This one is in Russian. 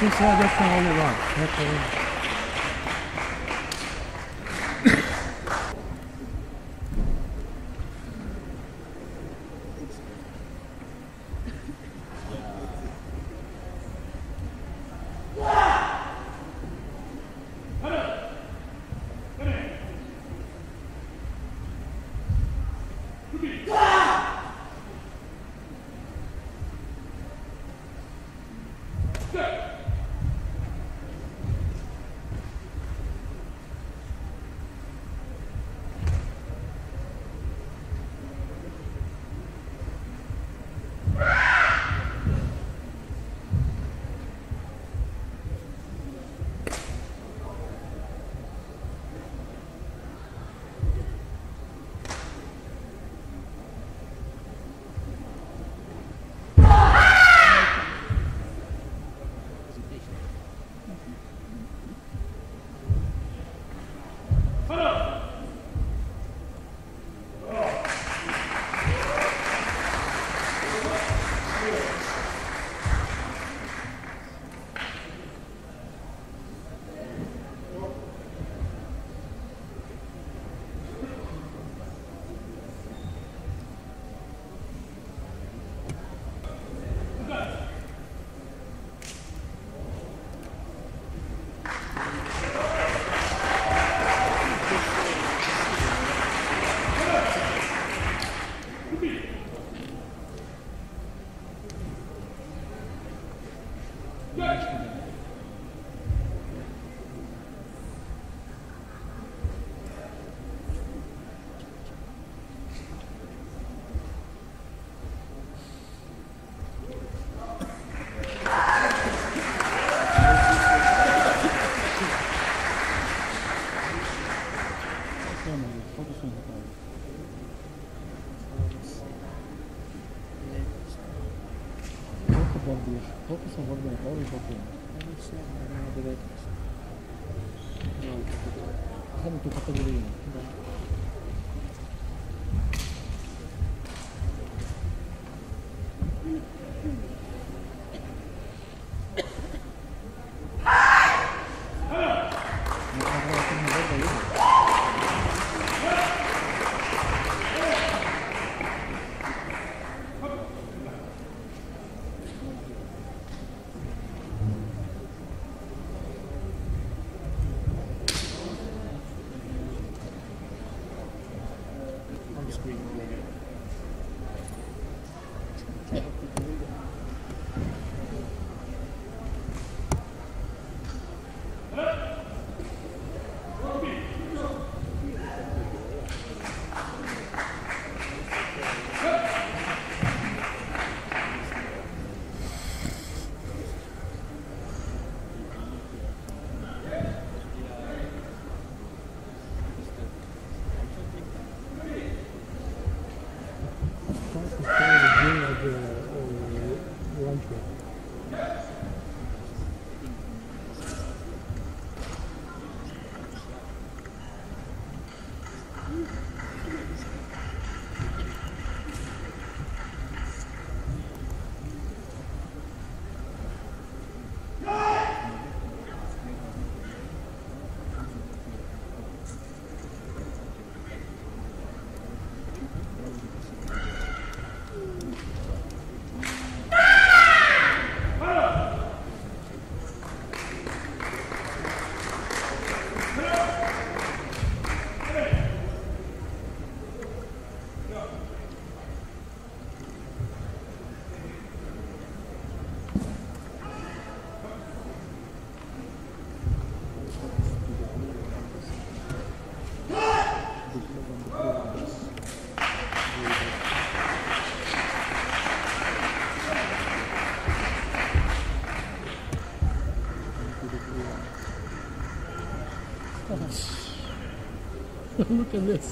She uh, that's the That's the only one. Thank you. бомбеж. Корпусом вогня правый боком. Там только по времени. Да. Look at this.